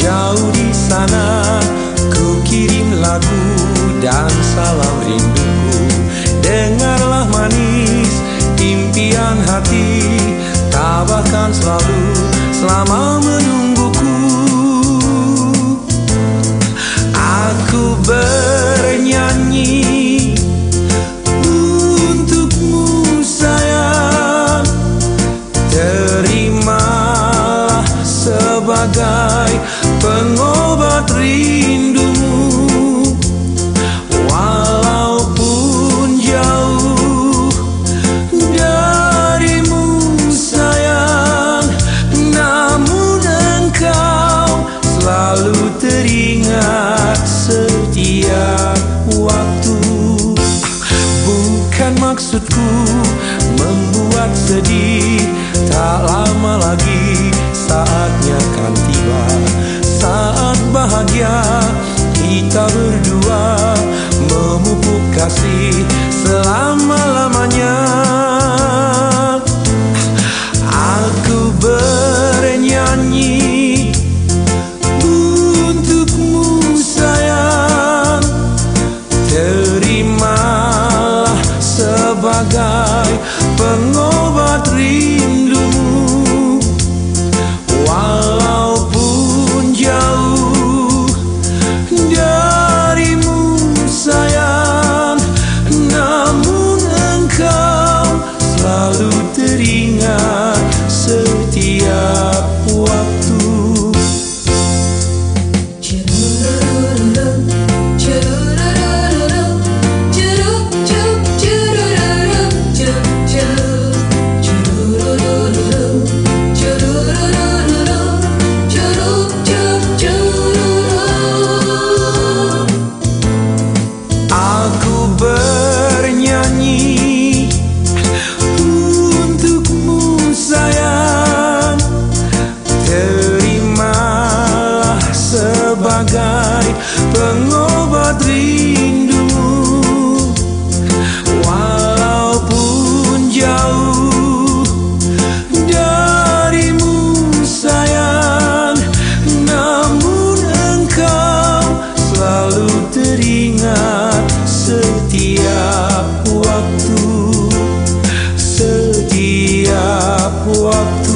jauh di sana. Ku kirim lagu dan salam rinduku. Dengarlah manis impian hati. Tabahkan selalu selama waktu. Bukan maksudku membuat sedih. Tak lama lagi saatnya kan tiba. Saat bahagia kita berdua Terimalah sebagai pengobat sebagai pengobat rindumu Walaupun jauh darimu sayang Namun engkau selalu teringat setiap waktu Setiap waktu